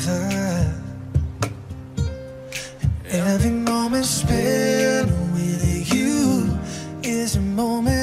forever. And every moment spent with you is a moment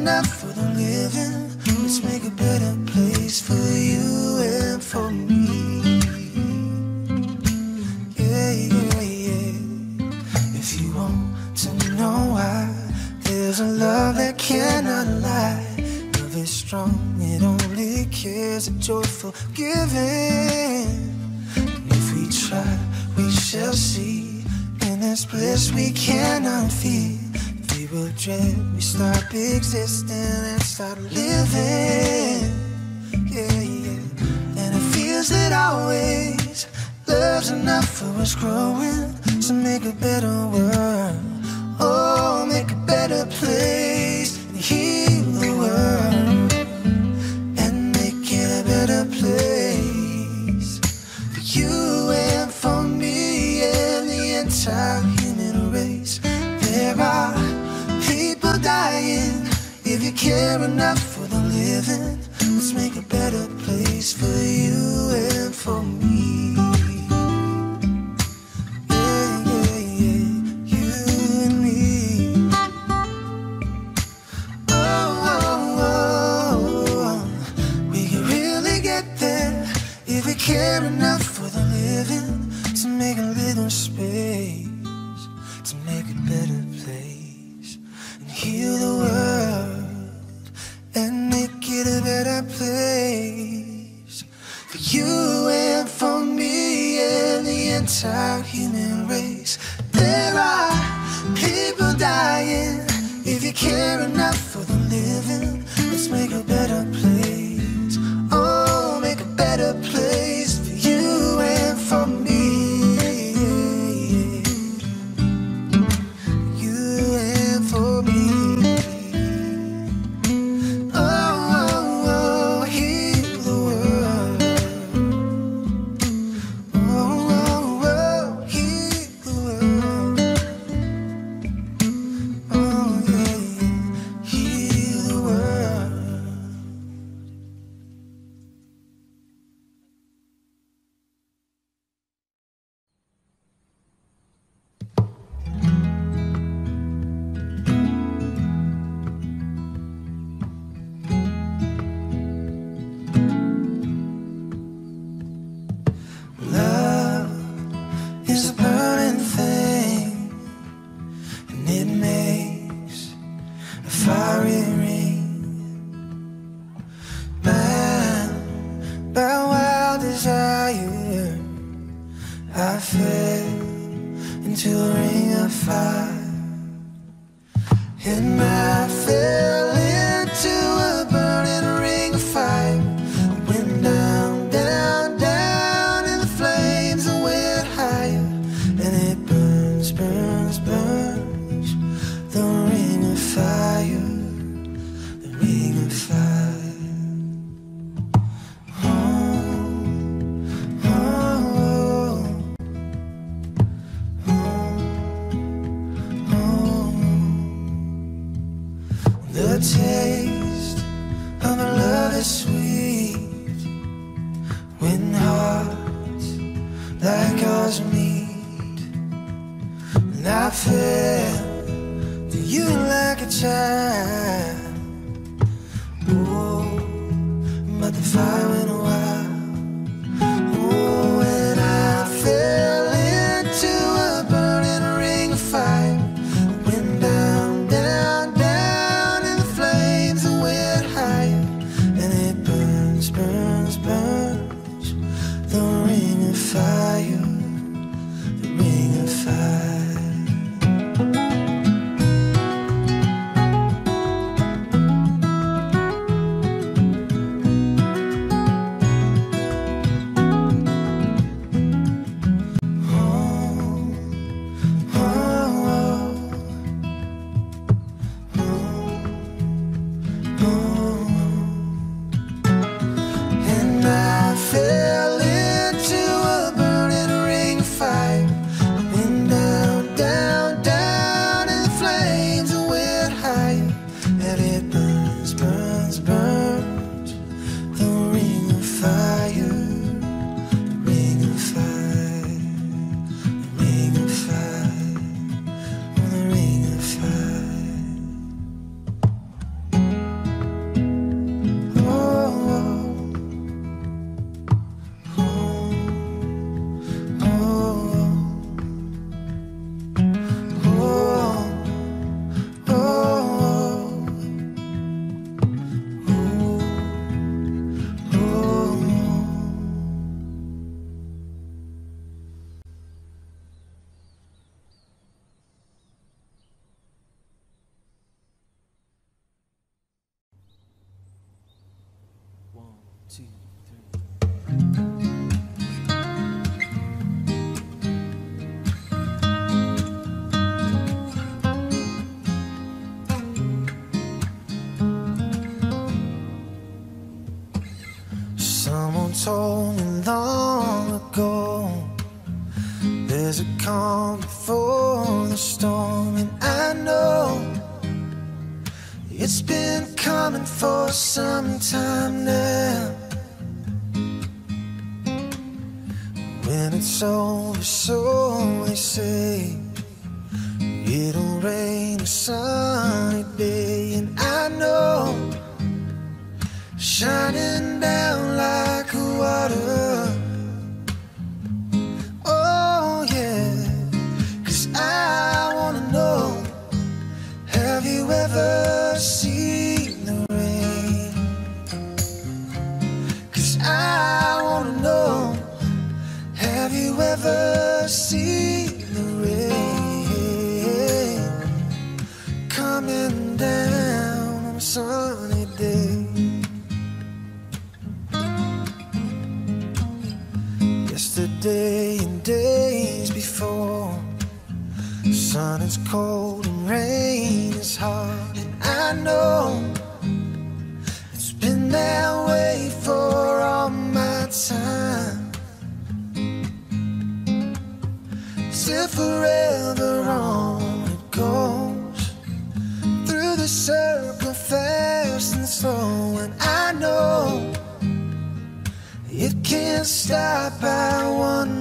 enough for the living. Let's make a better place for you and for me. Yeah, yeah, yeah. If you want to know why, there's a love that cannot lie. Love is strong, it only cares a joyful giving. And if we try, we shall see. In this bliss we cannot feel will drift, we stop existing and start living. Yeah, yeah. And it feels that always love's enough for us growing to make a better world. Oh, make a better place. And here Someone told me long ago there's a calm before the storm, and I know it's been coming for some time now. So they say it'll rain a sunny day, and I know shining down like water. stop at one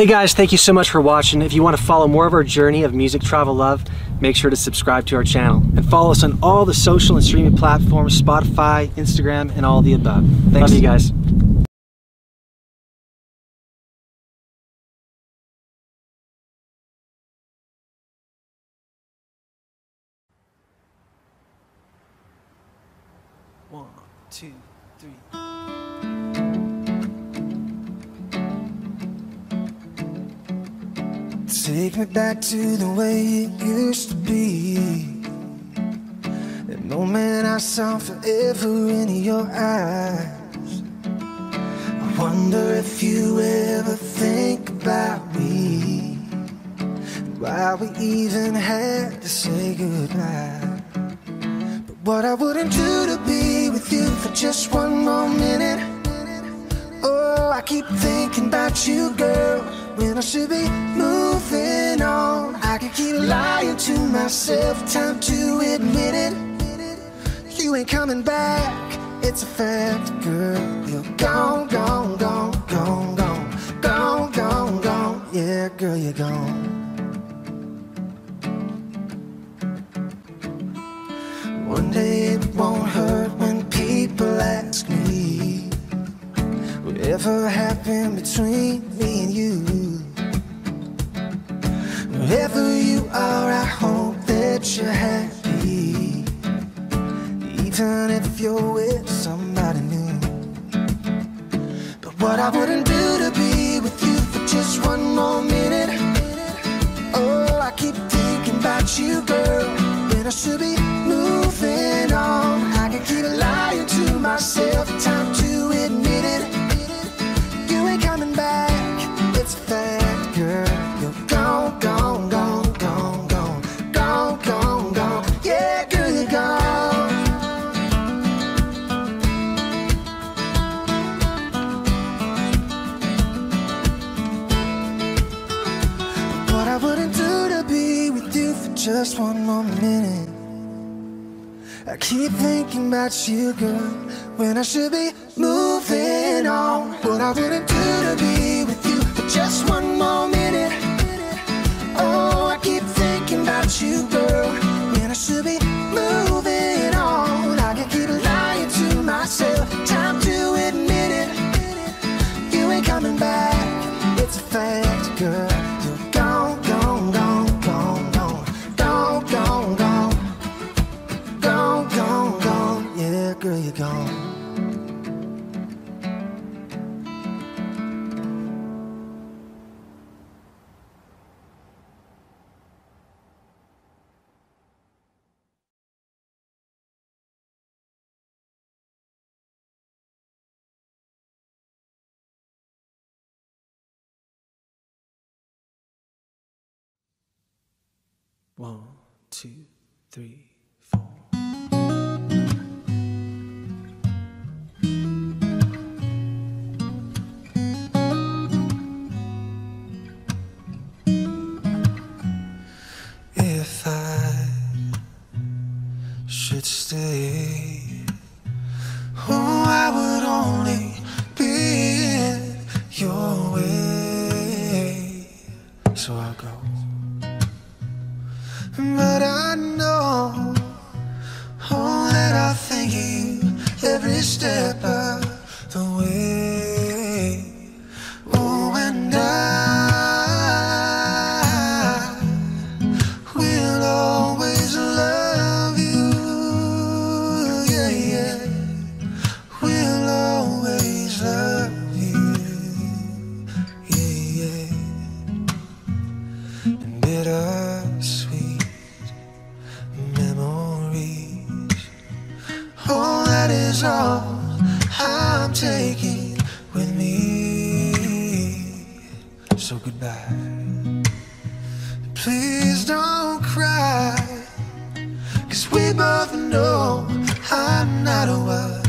Hey guys, thank you so much for watching. If you want to follow more of our journey of music, travel, love, make sure to subscribe to our channel and follow us on all the social and streaming platforms, Spotify, Instagram, and all the above. Thanks. Love you guys. Take me back to the way it used to be. The moment I saw forever in your eyes. I wonder if you ever think about me. Why we even had to say goodbye. But what I wouldn't do to be with you for just one more minute. Oh, I keep thinking about you, girl when I should be moving on. I can keep lying to myself, time to admit it. You ain't coming back, it's a fact, girl. You're gone, gone, gone, gone, gone, gone, gone, gone. Yeah, girl, you're gone. One day it won't hurt when people ask me Whatever happened between me and you Wherever you are, I hope that you're happy. Even if you're with somebody new. But what I wouldn't do to be with you for just one more minute. Oh, I keep thinking about you, girl. When I should be. Keep thinking about you, girl, when I should be moving on. What I wouldn't do to be with you for just one more minute. Oh, I keep thinking about you, girl, when I should be One, two, three. so goodbye. Please don't cry, cause we both know I'm not a wife.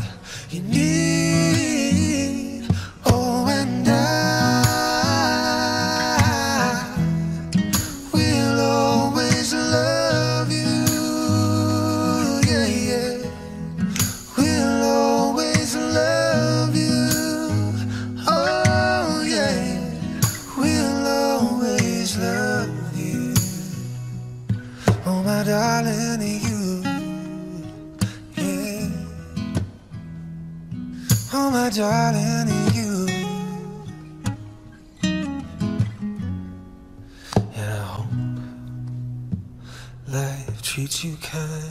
you can.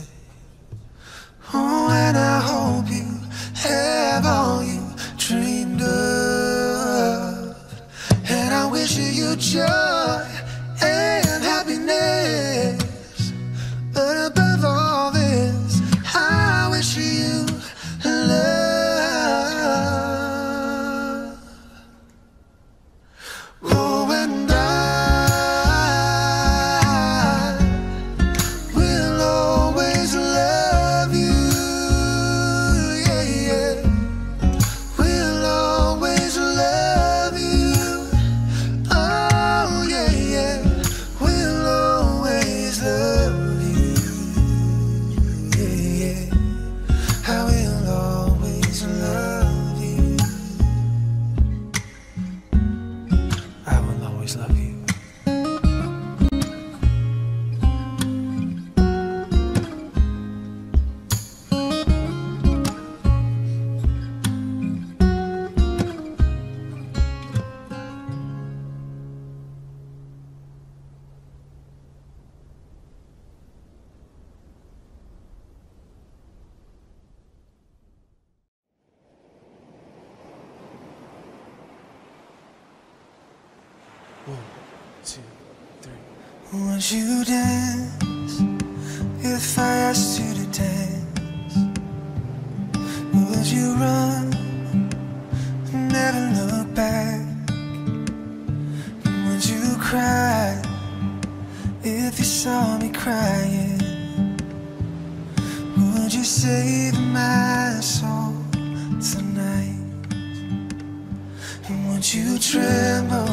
Don't you tremble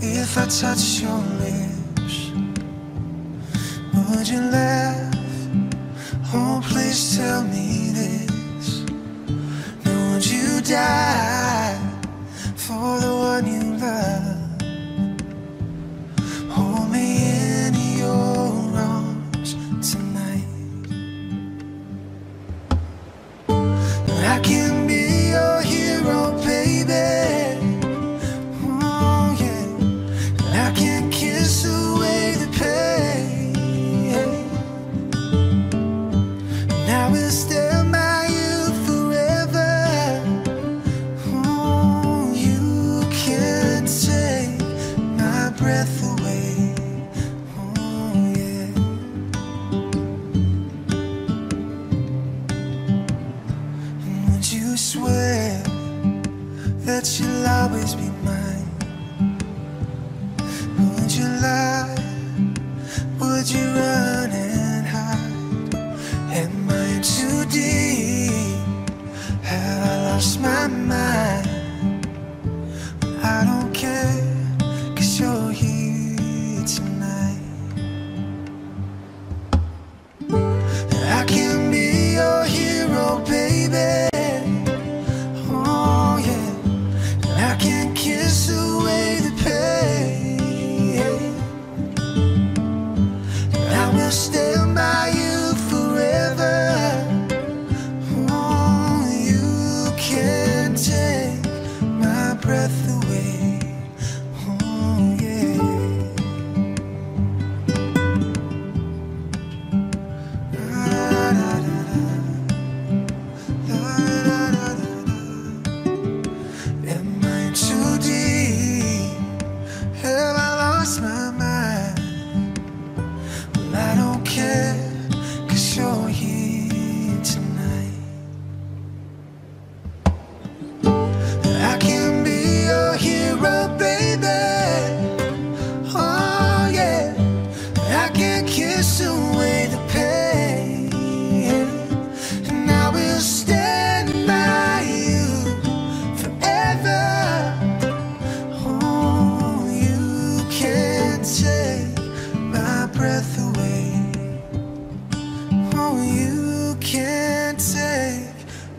if I touch your lips? Would you laugh? Oh, please tell me this. Would you die for the one you love?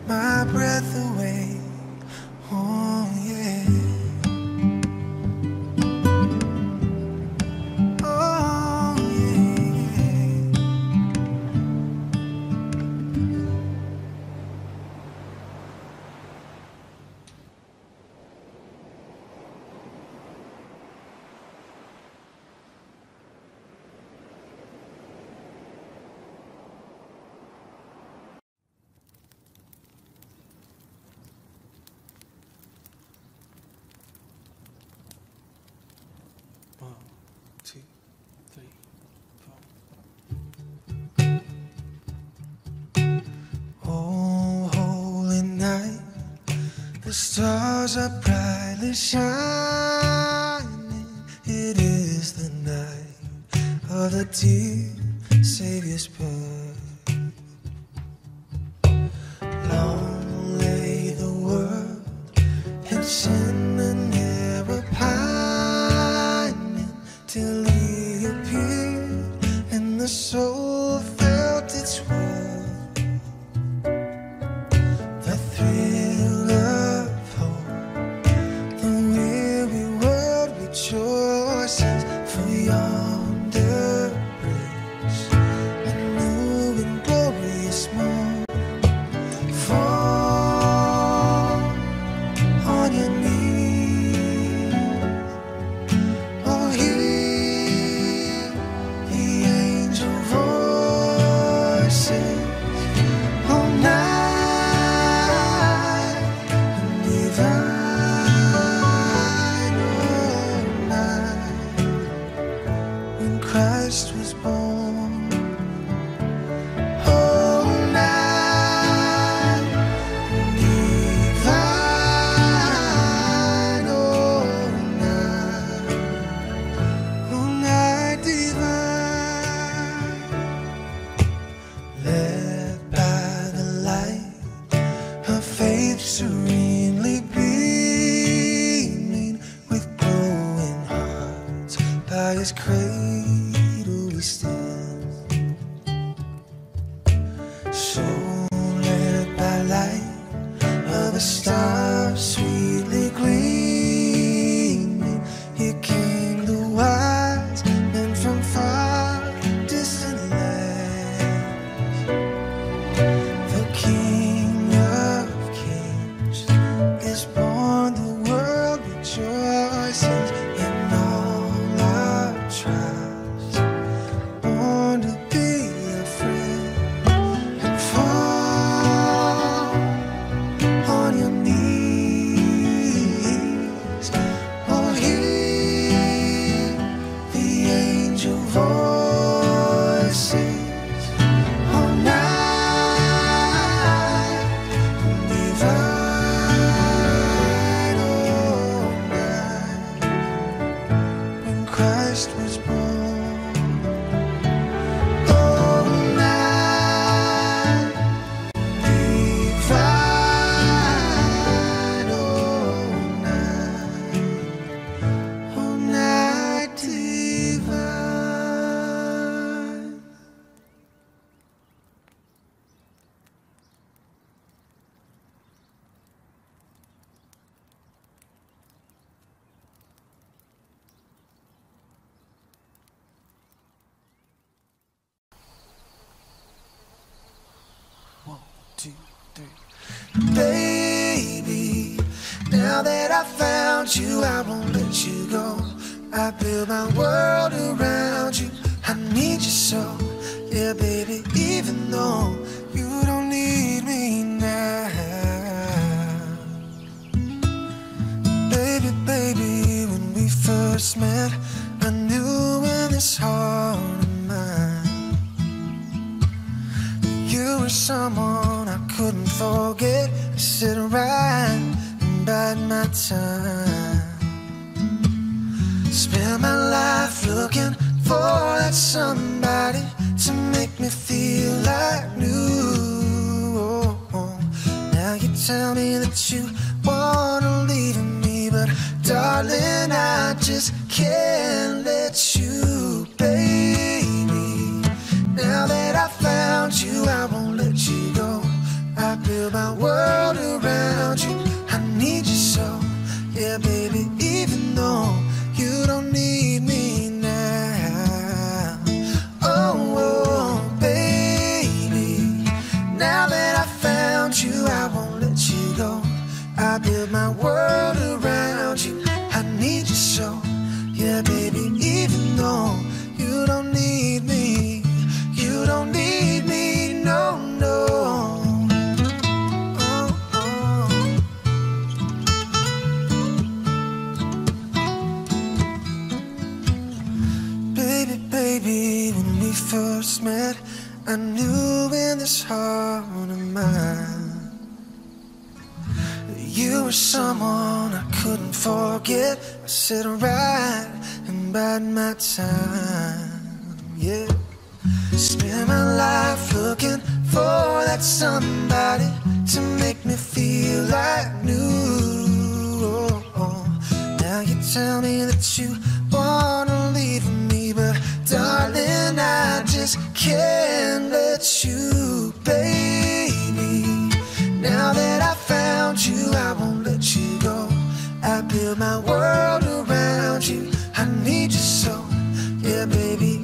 my breath away. are brightly shining. It is the night of the tears. forget. I sit around and bide my time. Yeah. Spend my life looking for that somebody to make me feel like new. Oh, oh. Now you tell me that you wanna leave me, but darling, I just can't let you, baby. Now that I found you, I won't build my world around you. I need you so, yeah, baby.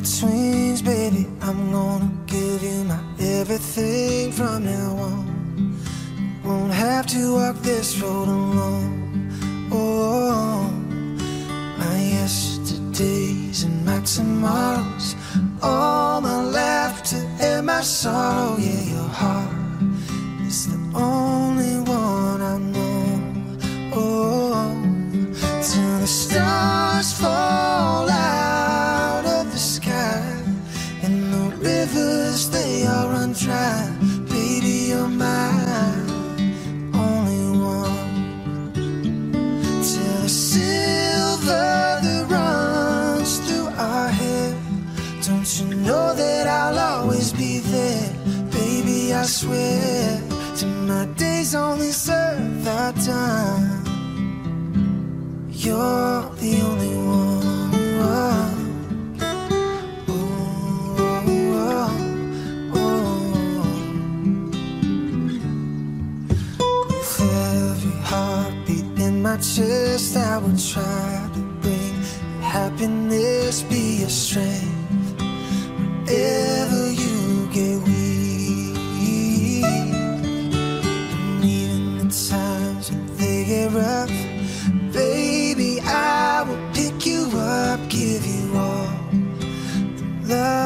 betweens, baby. I'm gonna give you my everything from now on. Won't have to walk this road alone. Oh, my yesterdays and my tomorrows, all my laughter and my sorrow. Yeah, your heart is the only one I know. Oh, till the stars fall. swear to my days on this earth I done. You're the only one. Oh, With every heartbeat in my chest, I will try to bring happiness, be a strength. Yeah love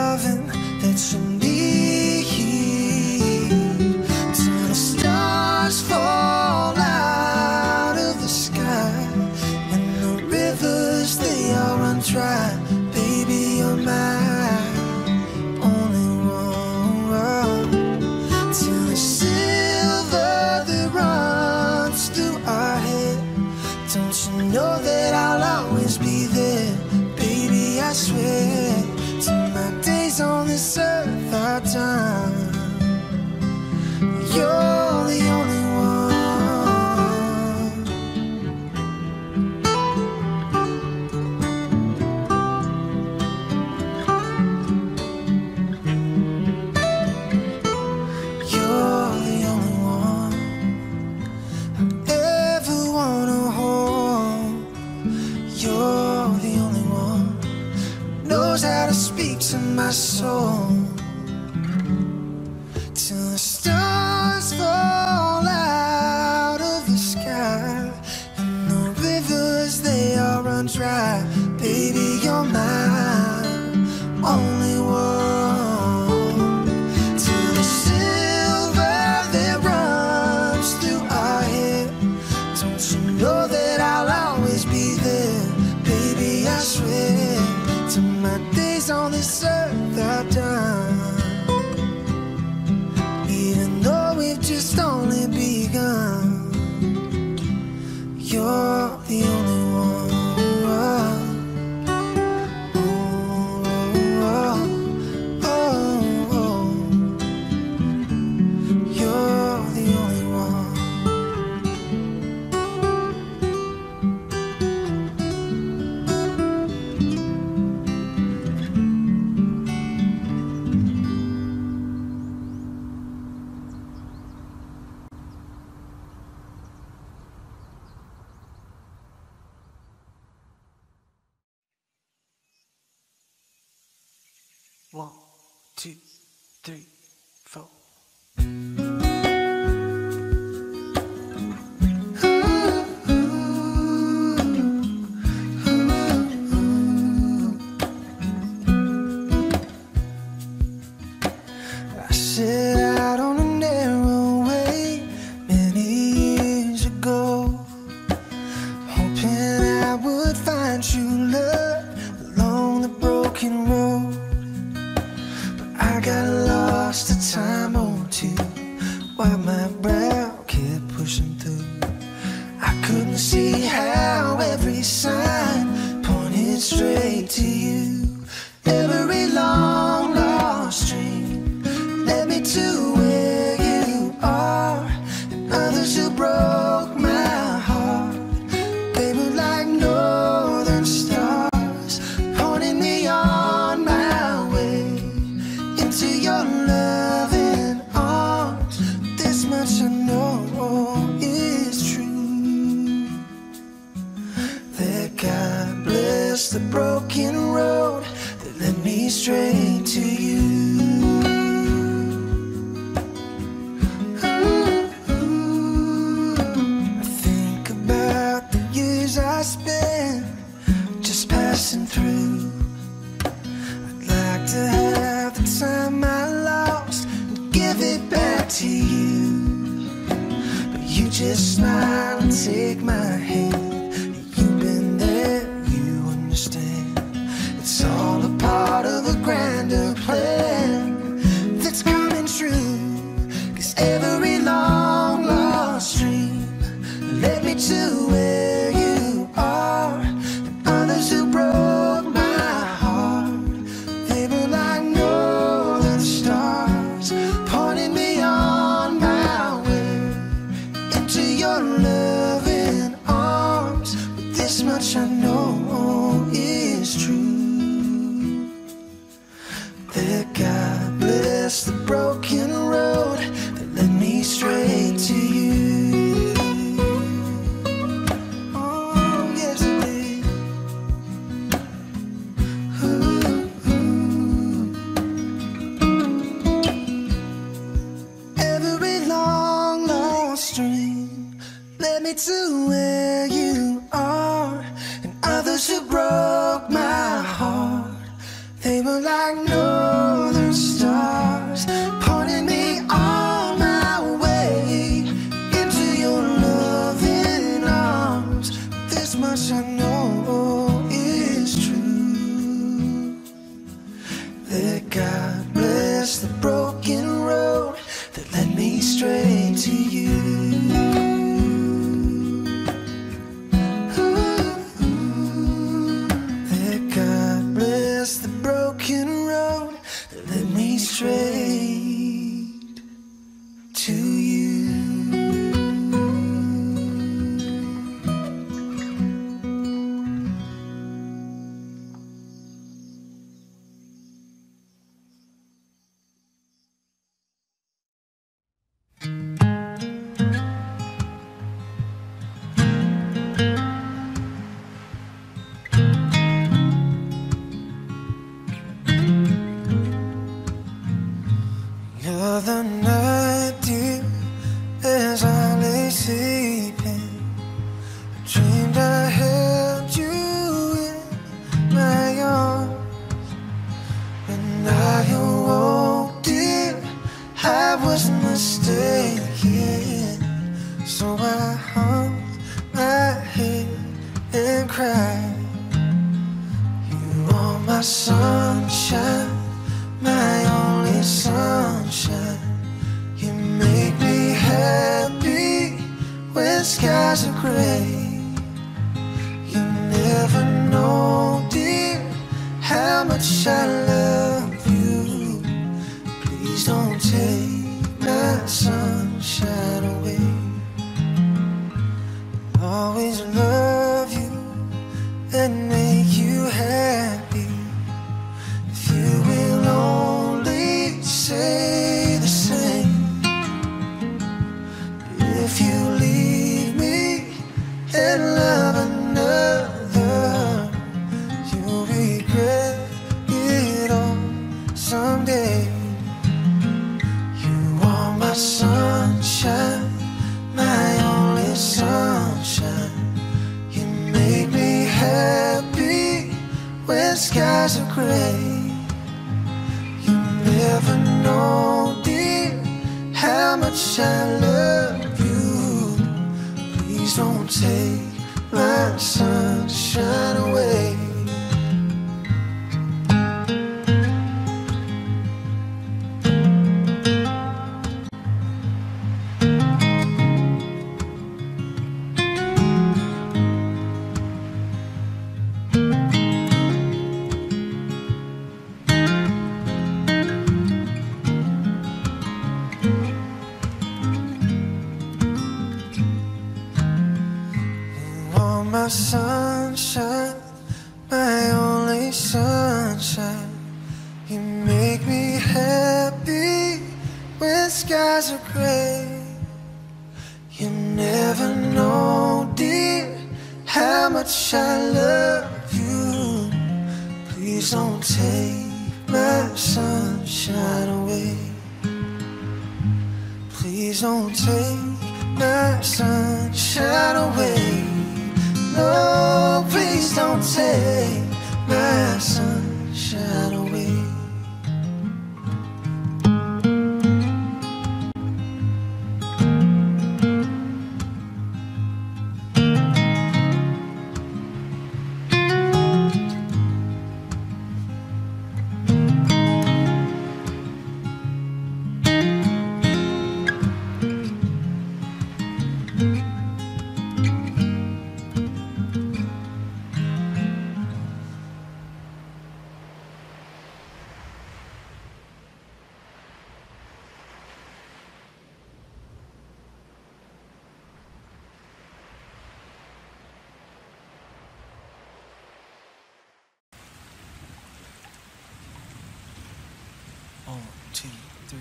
two, three.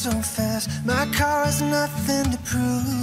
so fast. My car has nothing to prove.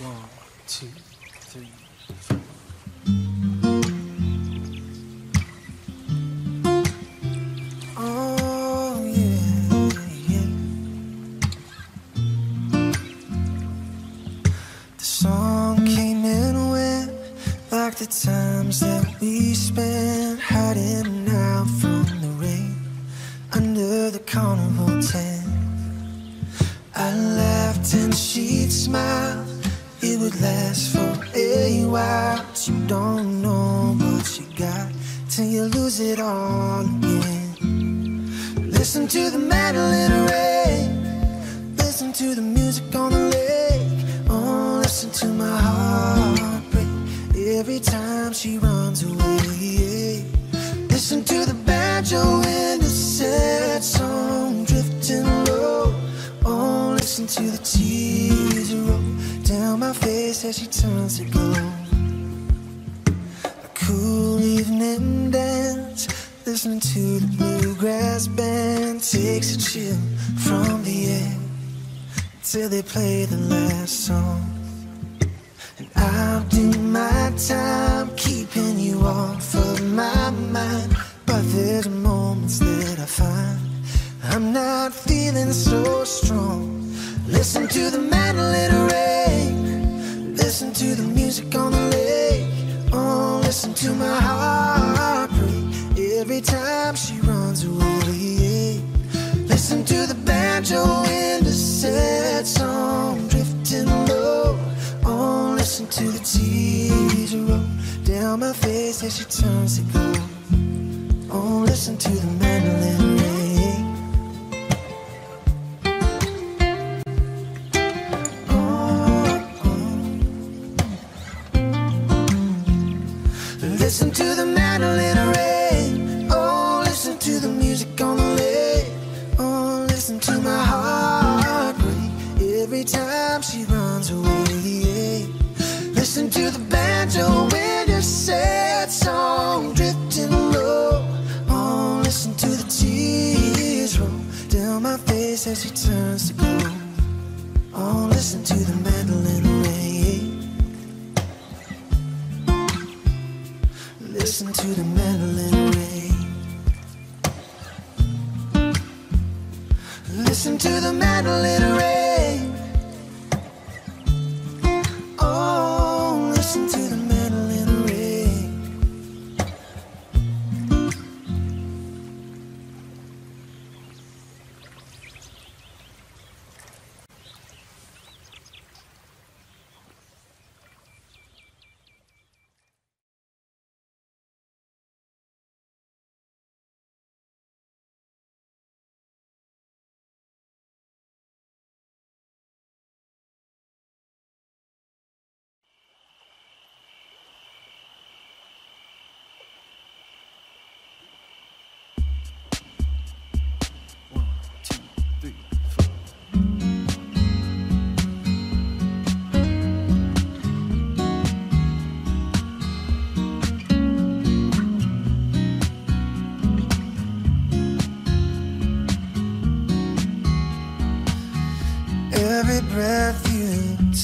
One, two, three, four. Oh, yeah. The song came and went like the times that we spent she runs away. Listen to the banjo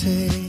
take,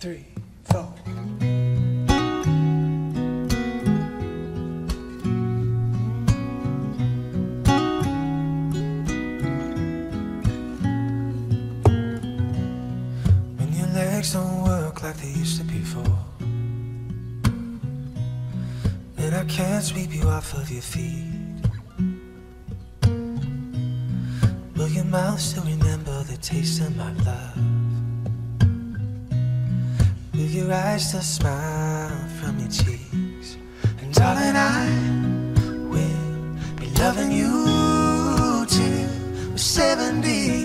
three, four. When your legs don't work like they used to before And I can't sweep you off of your feet Will your mouth still remember the taste of my love? your eyes, the smile from your cheeks. And darling, I will be loving you till we're 70.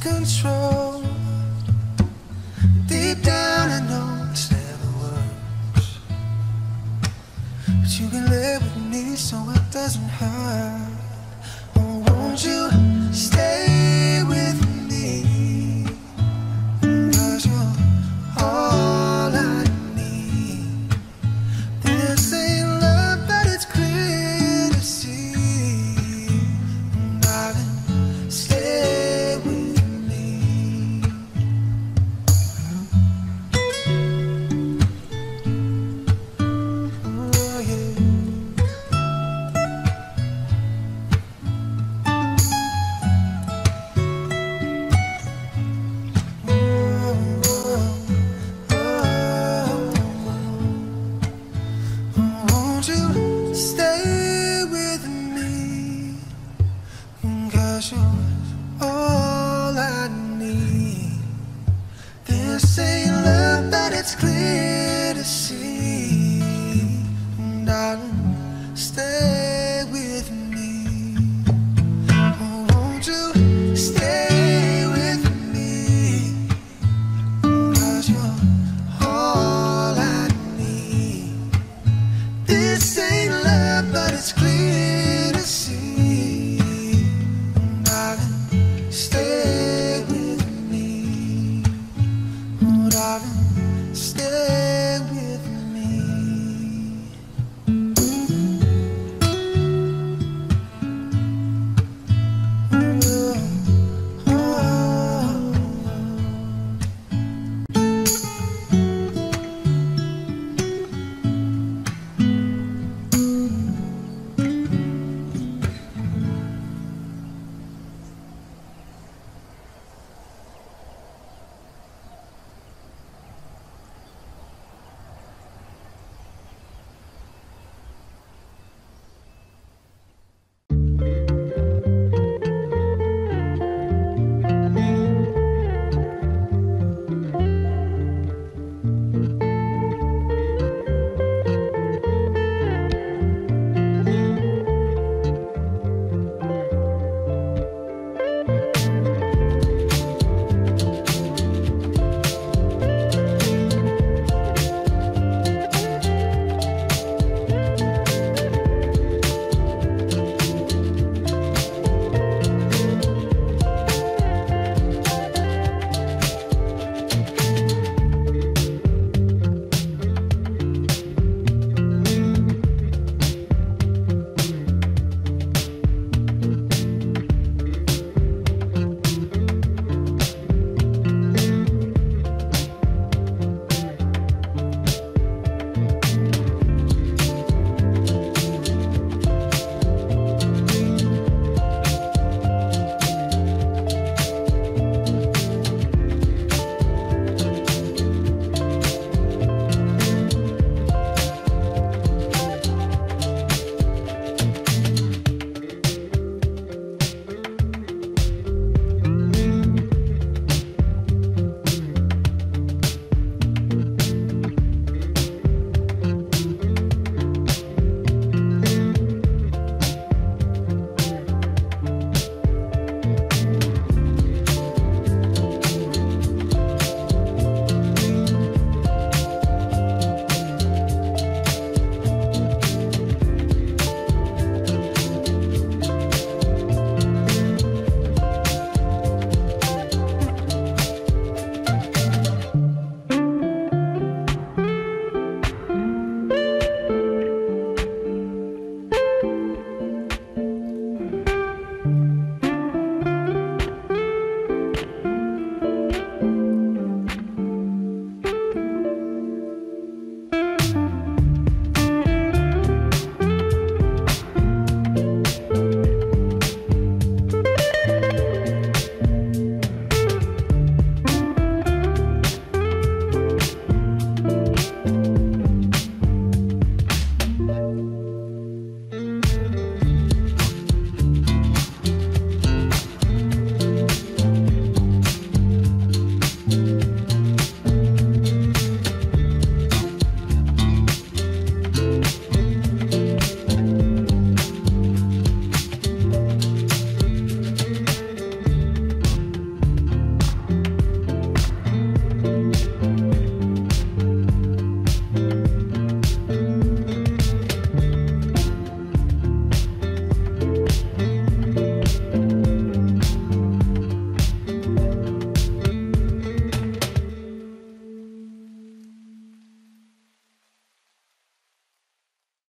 Control. Deep down, I know this never works. But you can live with me so it doesn't hurt. Oh, won't you?